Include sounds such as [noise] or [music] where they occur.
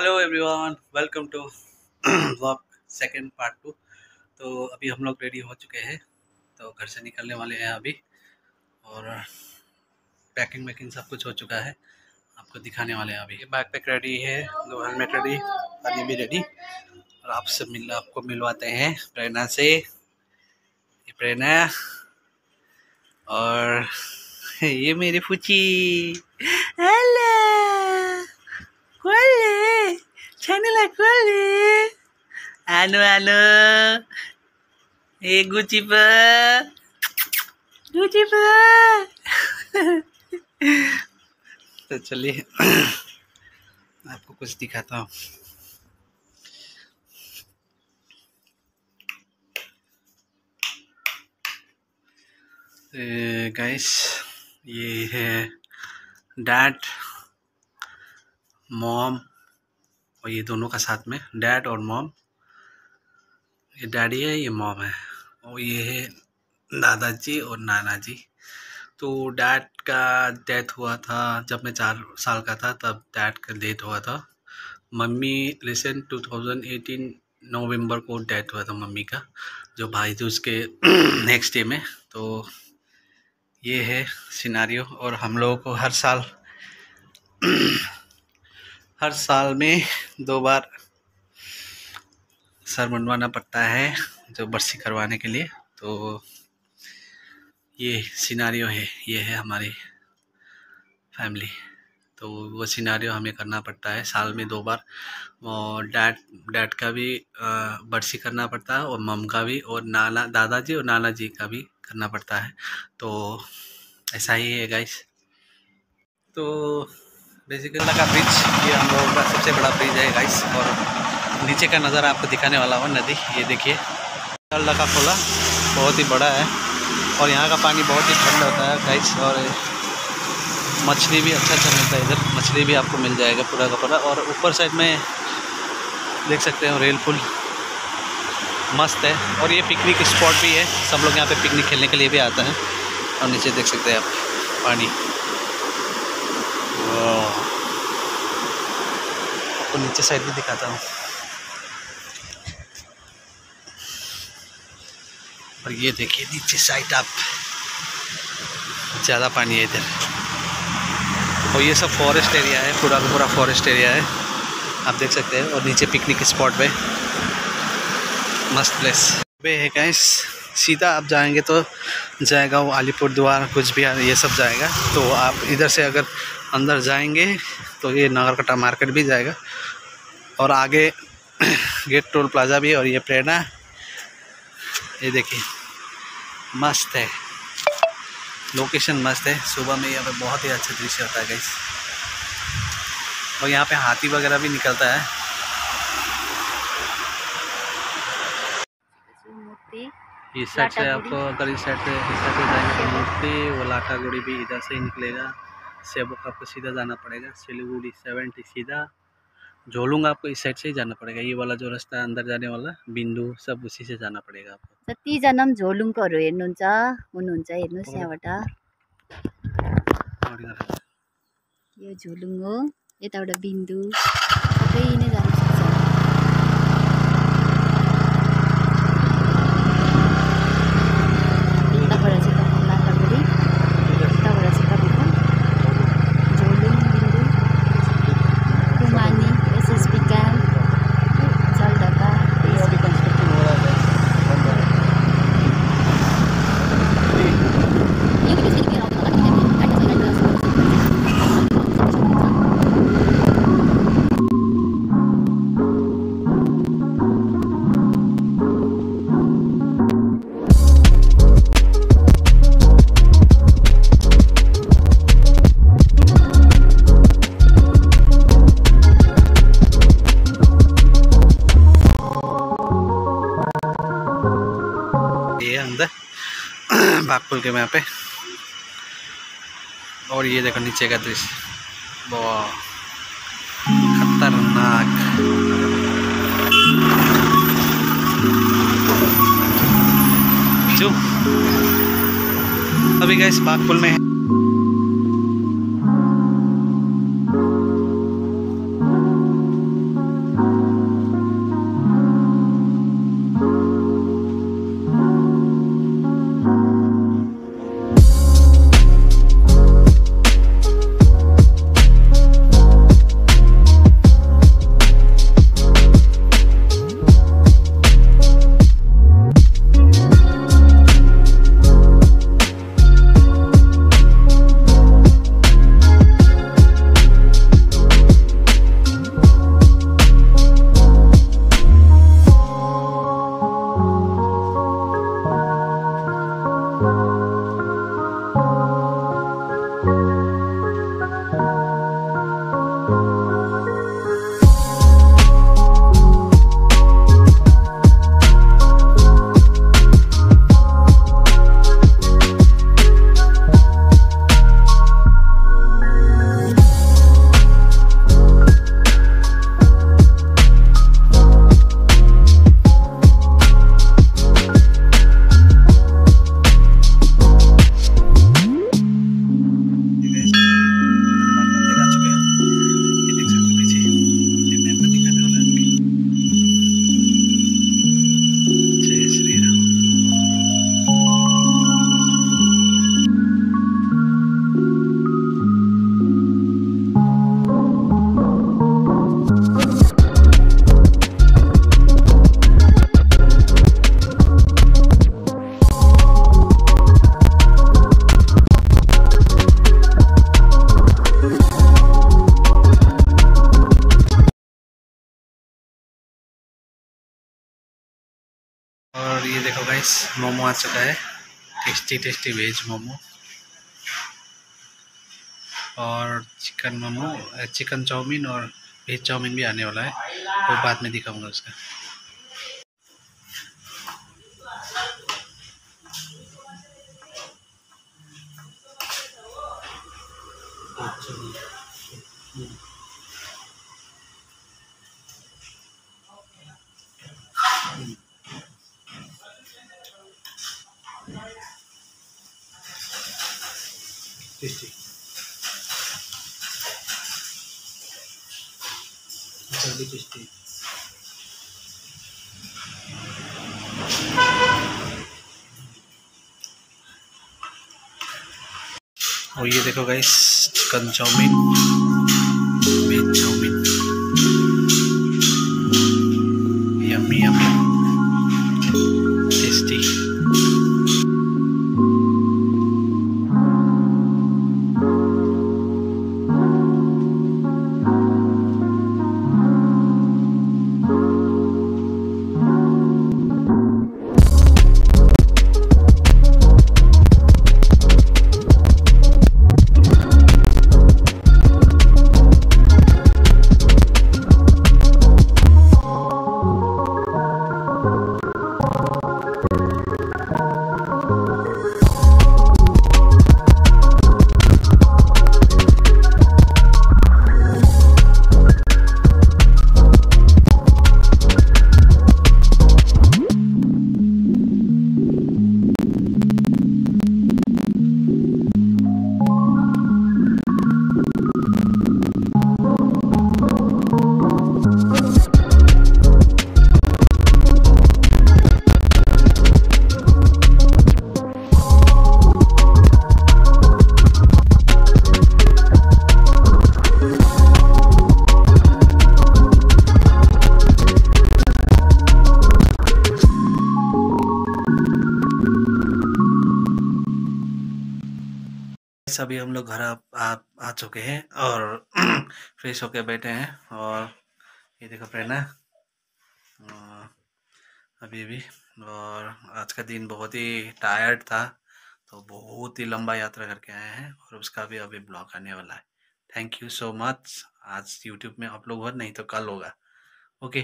Hello everyone welcome to vlog second part two तो अभी हम लोग रेडी हो चुके हैं। तो घर से निकलने वाले हैं अभी। और पैकिंग वैकिंग सब कुछ हो चुका है। आपको दिखाने वाले हैं अभी। बैग पैक रेडी है। दो हेलमेट रेडी पानी भी रेडी और आपसे मिल, आपको मिलवाते हैं प्रेरणा से। प्रेरणा। और [laughs] ये मेरी फूची। Eh Gucci pa, Gucci pa. तो चलिए आपको कुछ दिखाता हूँ। गाइस ये है डैड मॉम और ये दोनों का साथ में डैड और मॉम ये डैडी है, ये मॉम है और ये है दादाजी और नाना जी तो डैड का डेथ हुआ था जब मैं चार साल का था, तब डैड का डेथ हुआ था। मम्मी रिसेंट 2018 नवंबर को डेथ हुआ था मम्मी का, जो भाई थे उसके [clears throat] नेक्स्ट डे में। तो ये है सिनारियो और हम लोगों को हर साल [clears throat] हर साल में दो बार सर मंडवाना पड़ता है जो बरसी करवाने के लिए। तो ये सिनारियो है, ये है हमारी फैमिली तो वो सिनारियो हमें करना पड़ता है, साल में दो बार। और डैड डैड का भी बरसी करना पड़ता है और मम का भी और नाना, दादाजी और नाना जी का भी करना पड़ता है। तो ऐसा ही है गाइस तो बेसिकली का ब्रिज ये हम लोगों का सबसे बड़ा ब्रिज है गाइस और नीचे का नज़ारा आपको दिखाने वाला हूँ, नदी। ये देखिए। अल्लाह का खोला, बहुत ही बड़ा है। और यहाँ का पानी बहुत ही ठंडा होता है गाइस और मछली भी अच्छा अच्छा मिलता है इधर। मछली भी आपको मिल जाएगा पूरा का पूरा। और ऊपर साइड में देख सकते हो, रेल पुल मस्त है। और ये पिकनिक स्पॉट भी है। सब लोग यहाँ पे पिकनिक खेलने के लिए भी आते हैं। और नीचे देख सकते हैं आप, पानी। आपको नीचे साइड भी दिखाता हूँ। और ये देखिए, नीचे साइड आप ज़्यादा पानी है इधर। और ये सब फॉरेस्ट एरिया है, पूरा पूरा फॉरेस्ट एरिया है। आप देख सकते हैं, और नीचे पिकनिक स्पॉट पे। मस्त प्लेस वे है कहीं सीधा आप जाएँगे तो जाएगा वो अलीपुर द्वार कुछ भी ये सब जाएगा। तो आप इधर से अगर अंदर जाएँगे तो ये नगरकटा मार्केट भी जाएगा। और आगे गेट टोल प्लाज़ा भी, और ये प्रेरणा। ये देखिए। मस्त है। लोकेशन मस्त है। सुबह में यहाँ पे बहुत ही अच्छा दृश्य होता है गई और यहाँ पे हाथी वगैरह भी निकलता है। इस साइड से आपको अगर इस साइड से इस साइड से जाएँगे तो मूर्ति वो लाटा गुड़ी भी इधर से ही निकलेगा। सेबक आपको सीधा जाना पड़ेगा। सिलीगुड़ी सेवेंटी सीधा। झोलूंगा आपको इस साइड से ही जाना पड़ेगा ये वाला जो रास्ता अंदर जाने वाला बिंदु सब उसी से जाना पड़ेगा आपको। जतिजना पनि झोलुङकोहरू हेर्नुहुन्छ हुनुहुन्छ हेर्नुहोस् यहाँबाट। यो झोलुङ हो यताबाट बिन्दु सबै नै जानु के के यहाँ पे। और ये देखो नीचे का दृश्य। बहुत खतरनाक। जो अभी गए इस बागपुल में है। गाइस मोमो आ चुका है। Tasty tasty veg momo. और चिकन मोमो चिकन चाउमीन और वेज चाउमीन भी आने वाला है। वो बाद में दिखाऊँगा उसका। टेस्टी टेस्टी और ये देखो गाइस चिकन चाउमीन। अभी हम लोग घर आ, आ चुके हैं और [clears throat] फ्रेश होके बैठे हैं और ये देखो प्रेरणा। अभी अभी। और आज का दिन बहुत ही टायर्ड था तो बहुत ही लंबा यात्रा करके आए हैं और उसका भी अभी ब्लॉग आने वाला है। थैंक यू सो मच आज यूट्यूब में अपलोड हुआ नहीं तो कल होगा। ओके